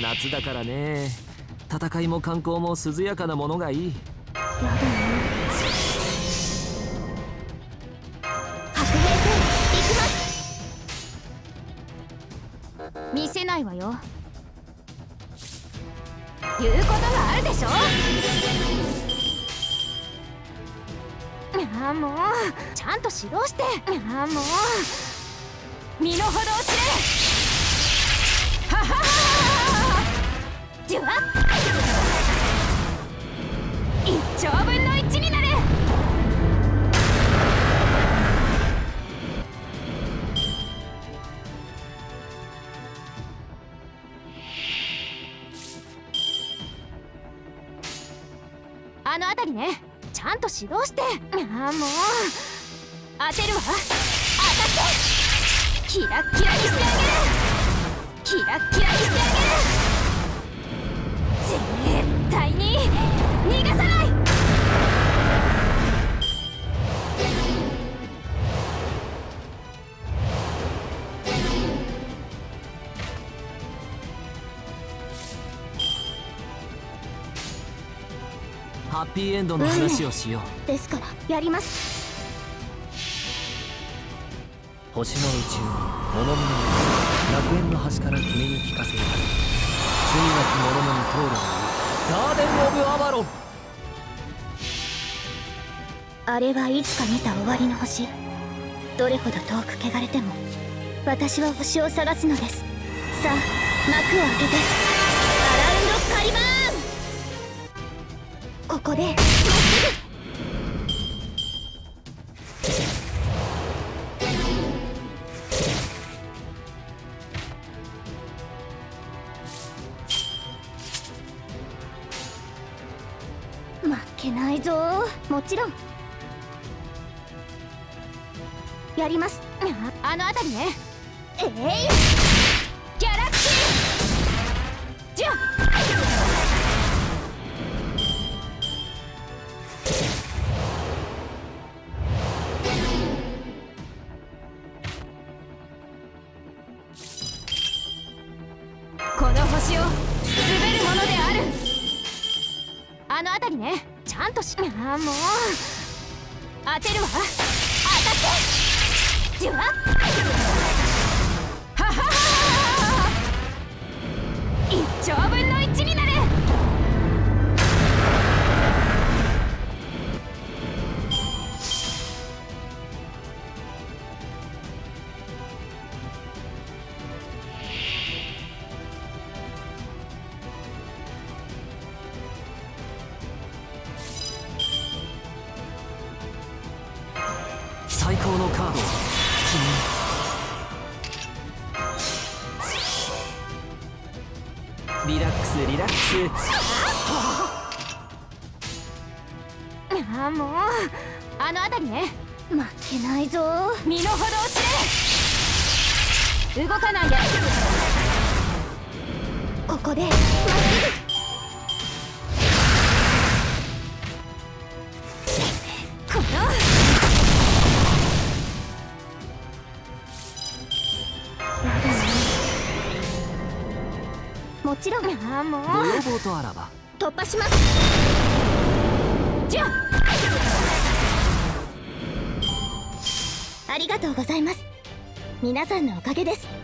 夏だからね。戦いも観光も涼やかなものがいい。やだね白兵戦行きます。見せないわよ。言うことがあるでしょ。ああもう。ちゃんと指導して。ああもう。身の程を知れ。あの辺りね。ちゃんと指導して。ああもう。当てるわ。当たって。キラッキラにしてあげる。キラッキラにしてあげハッピーエンドの話をしよう、ですからやります。星の宇宙物見の楽園の端から君に聞かせる罪なき者のに通るガーデン・オブ・アバロン。あれはいつか見た終わりの星。どれほど遠く汚れても私は星を探すのです。さあ幕を開けてで。負けないぞ。もちろん。やります。あの辺りね。えい、ギャラクシー。じゃこあの辺りね。ちゃんとしああもう。当てるわ。高のカードを君にリラックス。リラックス。ああもうあの辺りね。負けないぞ。身の程を知れ。動かないで。ここでまっすぐ。もちろん。ああもう。ご要望とあらば。突破します。じゃありがとうございます。皆さんのおかげです